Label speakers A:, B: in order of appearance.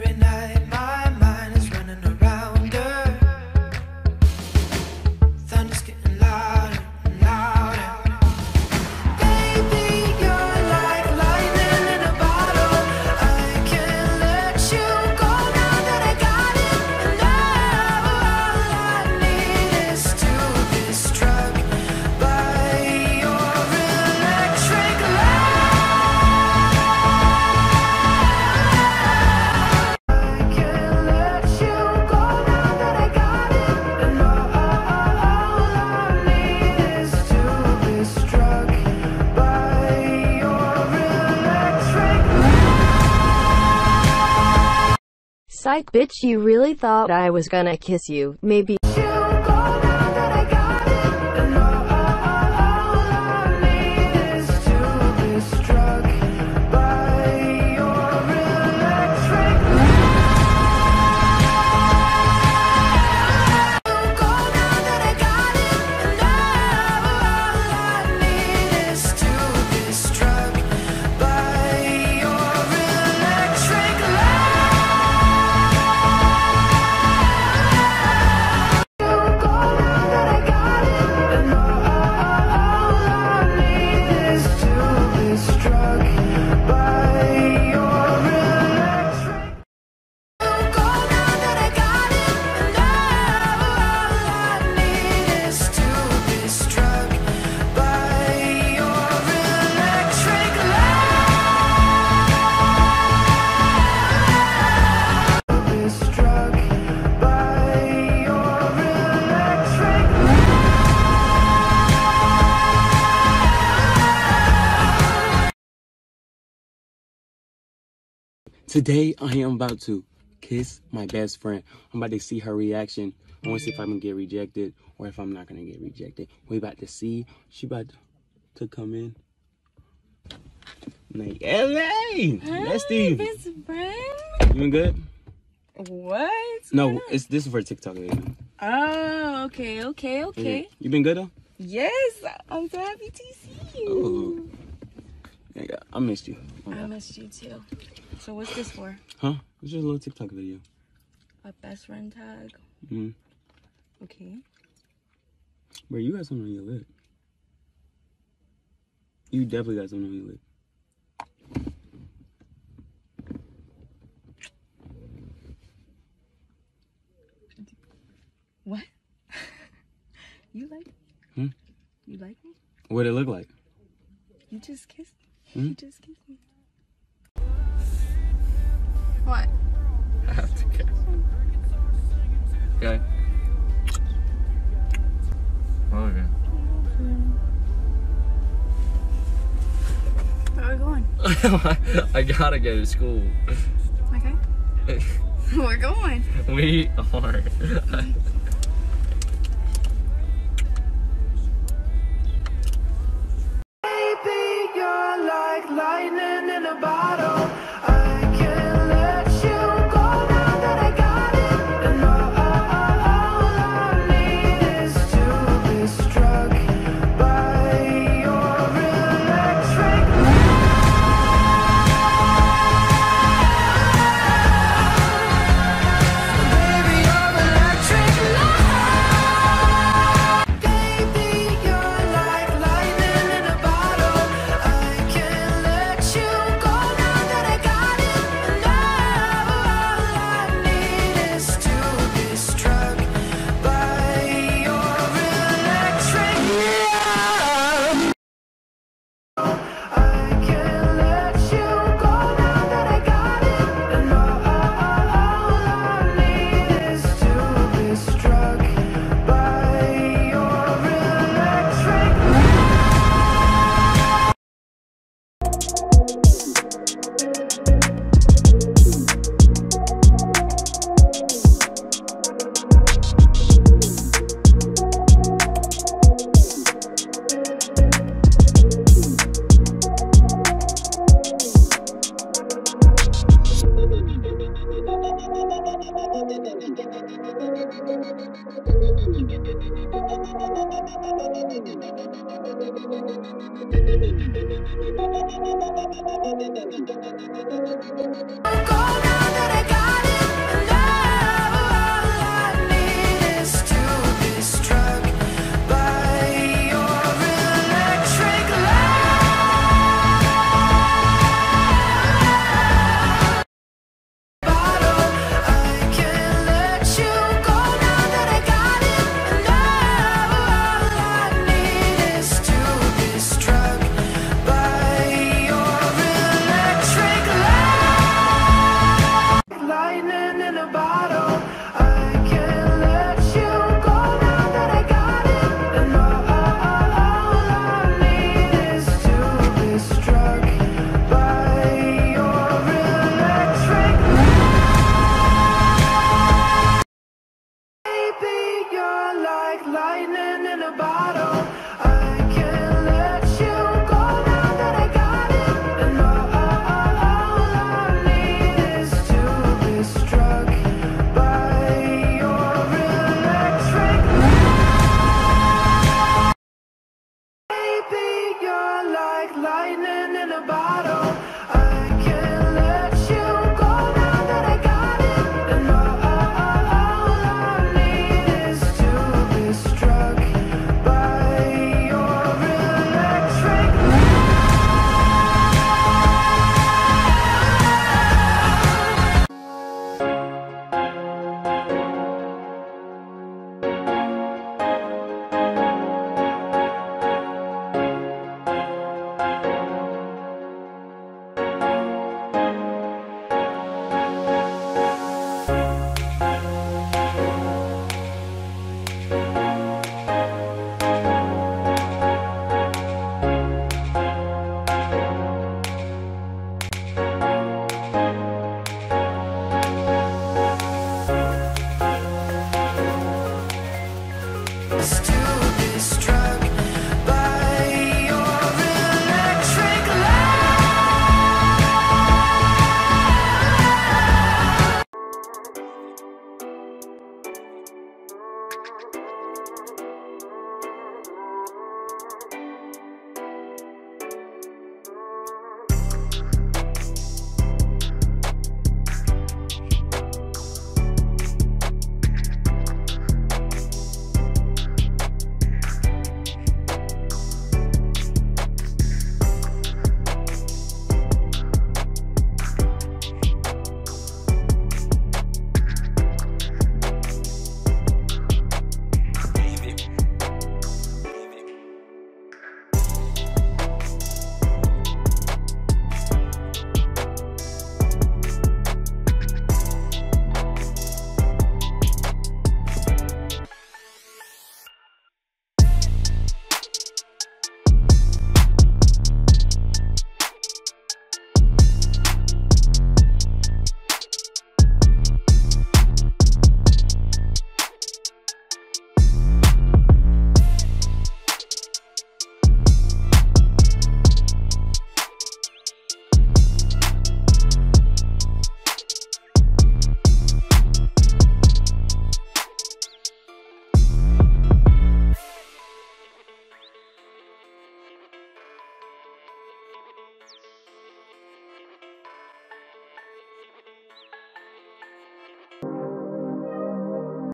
A: Every night.
B: Psych bitch, you really thought I was gonna kiss you. Maybe.
C: Today I am about to kiss my best friend. I'm about to see her reaction. I want to see if I'm gonna get rejected or if I'm not gonna get rejected. We about to see. She about to come in. Like, LA! That's Steve.
D: best friend.
C: You been good?
D: What?
C: No, it's this is for TikTok video.
D: Oh, okay, okay, okay.
C: You been good though?
D: Yes, I'm so happy to see you.
C: Ooh. Yeah, I missed you.
D: I missed you too. So what's this for?
C: Huh? It's just a little TikTok video.
D: A best friend tag.
C: Mm.
D: Okay.
C: Bro, you got something on your lip. You definitely got something on your lip.
D: What? you like me?
C: Hmm?
D: You like me?
C: What it look like?
D: You just kissed me.
C: Hmm?
D: You just kissed me.
E: What?
F: I have to kiss. Okay. Okay.
E: Where are we going?
F: I gotta go to school.
E: Okay. We're going.
F: we are.
A: Thank you.